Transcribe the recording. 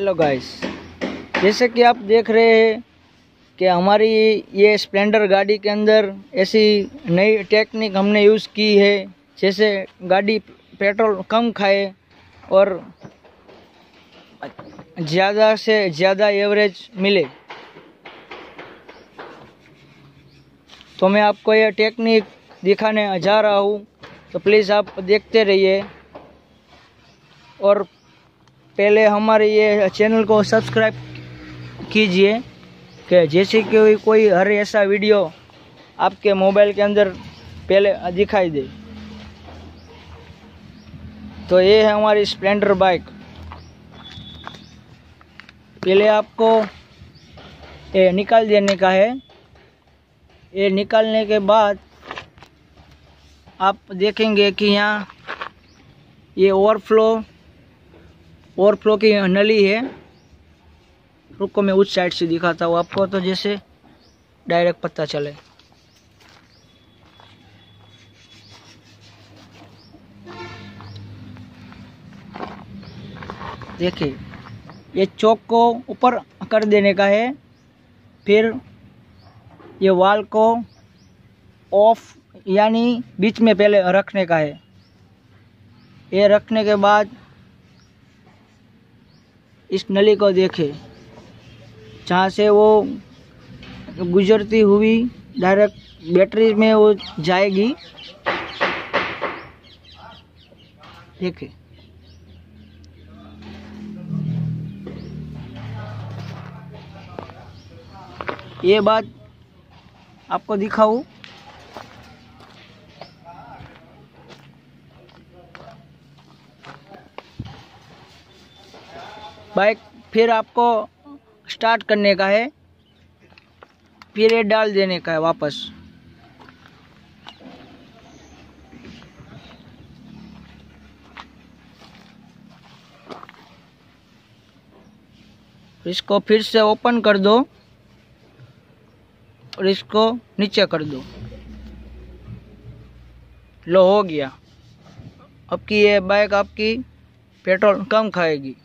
Hello guys जैसे कि आप देख रहे हैं कि हमारी ये स्प्लेंडर गाड़ी के अंदर ऐसी नई टेक्निक हमने यूज़ की है, जैसे गाड़ी पेट्रोल कम खाए और ज़्यादा से ज़्यादा एवरेज मिले। तो मैं आपको ये टेक्निक दिखाने जा रहा हूँ तो प्लीज़ आप देखते रहिए। और पहले हमारे ये चैनल को सब्सक्राइब कीजिए, कि जैसे कि कोई हर ऐसा वीडियो आपके मोबाइल के अंदर पहले दिखाई दे। तो ये है हमारी स्प्लेंडर बाइक पहले आपको ये निकाल देने का है। ये निकालने के बाद आप देखेंगे कि यहाँ ये ओवरफ्लो ओवरफ्लो की नली है। रुको, मैं उस साइड से दिखाता हूँ आपको तो जैसे डायरेक्ट पता चले। देखिए, ये चौक को ऊपर कर देने का है, फिर ये वाल को ऑफ़ यानी बीच में पहले रखने का है। ये रखने के बाद इस नली को देखे। जहाँ से वो गुजरती हुई डायरेक्ट बैटरी में वो जाएगी। देखे। ये बात आपको दिखाऊँ। बाइक फिर आपको स्टार्ट करने का है। फिर ये डाल देने का है वापस। इसको फिर से ओपन कर दो और इसको नीचे कर दो। लो, हो गया। अब की ये बाइक आपकी पेट्रोल कम खाएगी।